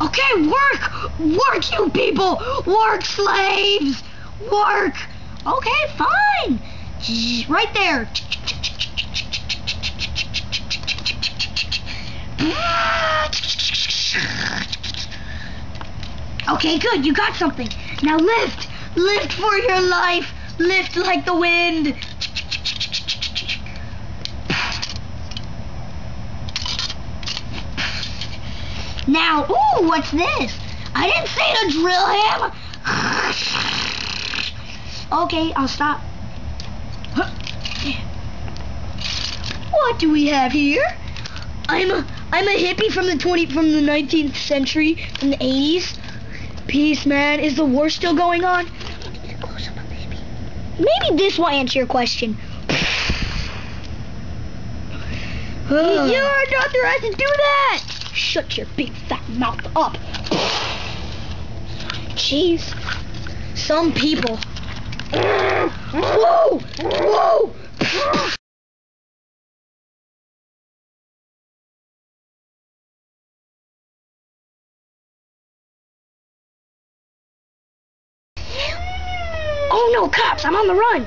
Okay, work! Work, you people! Work, slaves! Work! Okay, fine! Right there. Okay, good, you got something. Now lift! Lift for your life! Lift like the wind! Now, ooh, what's this? I didn't say to drill him! Okay, I'll stop. What do we have here? I'm a I'm a hippie from the 20 from the 19th century, from the 80s. Peace, man. Is the war still going on? Maybe this will answer your question. You aren't authorized to do that! Shut your big fat mouth up. Jeez. Some people. Whoa! Whoa! Oh no, cops! I'm on the run!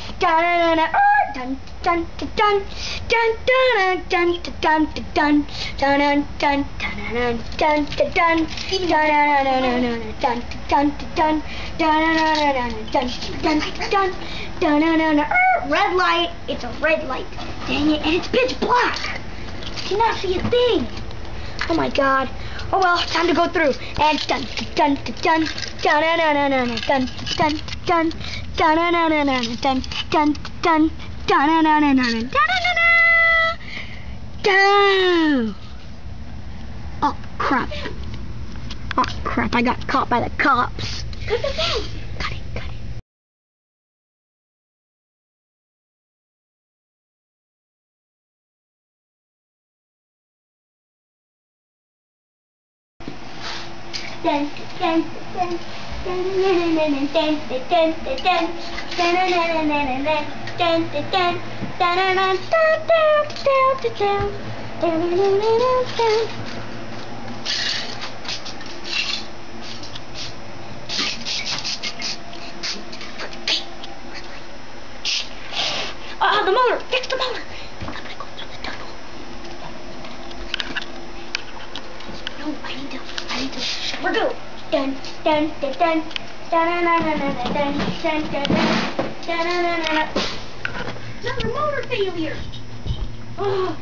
dun dun dun dun dun dun dun dun dun dun dun dun dun Red light. It's a red light. Dang it, and it's pitch black. Cannot see a thing. Oh my god. Oh well, time to go through. And dun dun dun dun dun dun dun dun dun dun Oh crap. Oh crap, I got caught by the cops. Cut the. Cut it, cut it. Dun, dun, dun. Ah, the motor! Fix the motor! I'm gonna go through the tunnel. No, I need to, I need to, we're good. Dun, dun, dun, dun, dun, dun, dun, dun, dun, dun, dun, dun, dun, dun, dun, dun. Another motor failure. Oh,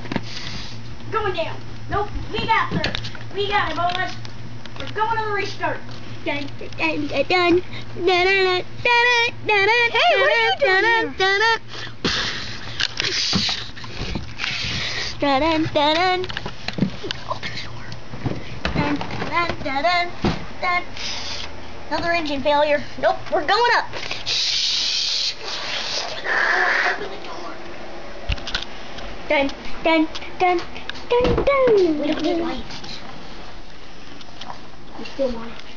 going down. Nope, we got her. We got it, boys. We're going to the restart. Dun, dun, dun, dun, dun, dun, dun, dun, dun, Hey, what are you doing here? dun, dun, dun, dun. Open the door. Dun, dun, dun, dun, dun. Another engine failure. Nope, we're going up. Open the door. Dun, dun, dun, dun, dun. We don't need lights. We still want it.